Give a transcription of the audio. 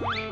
음.